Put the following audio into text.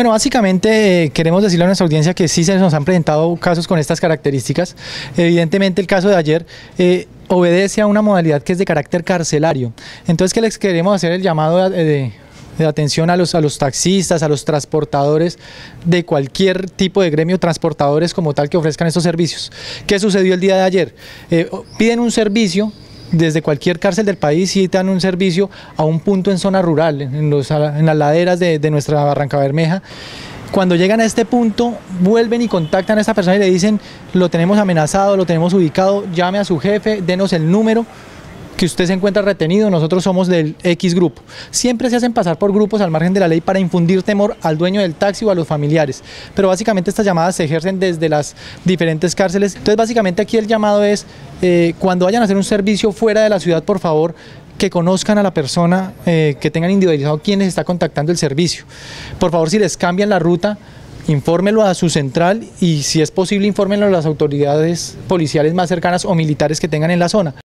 Bueno, básicamente eh, queremos decirle a nuestra audiencia que sí se nos han presentado casos con estas características. Evidentemente el caso de ayer eh, obedece a una modalidad que es de carácter carcelario. Entonces que les queremos hacer el llamado de, atención a los, taxistas, a los transportadores de cualquier tipo de gremio, transportadores como tal que ofrezcan estos servicios. ¿Qué sucedió el día de ayer? Eh, piden un servicio desde cualquier cárcel del país y dan un servicio a un punto en zona rural, en, las laderas de, de nuestra Barranca Bermeja. Cuando llegan a este punto, vuelven y contactan a esta persona y le dicen, lo tenemos amenazado, lo tenemos ubicado, llame a su jefe, denos el número, que usted se encuentra retenido, nosotros somos del X grupo. Siempre se hacen pasar por grupos al margen de la ley para infundir temor al dueño del taxi o a los familiares. Pero básicamente estas llamadas se ejercen desde las diferentes cárceles. Entonces básicamente aquí el llamado es, eh, cuando vayan a hacer un servicio fuera de la ciudad, por favor, que conozcan a la persona, eh, que tengan individualizado quién les está contactando el servicio. Por favor, si les cambian la ruta, infórmelo a su central y si es posible, infórmenlo a las autoridades policiales más cercanas o militares que tengan en la zona.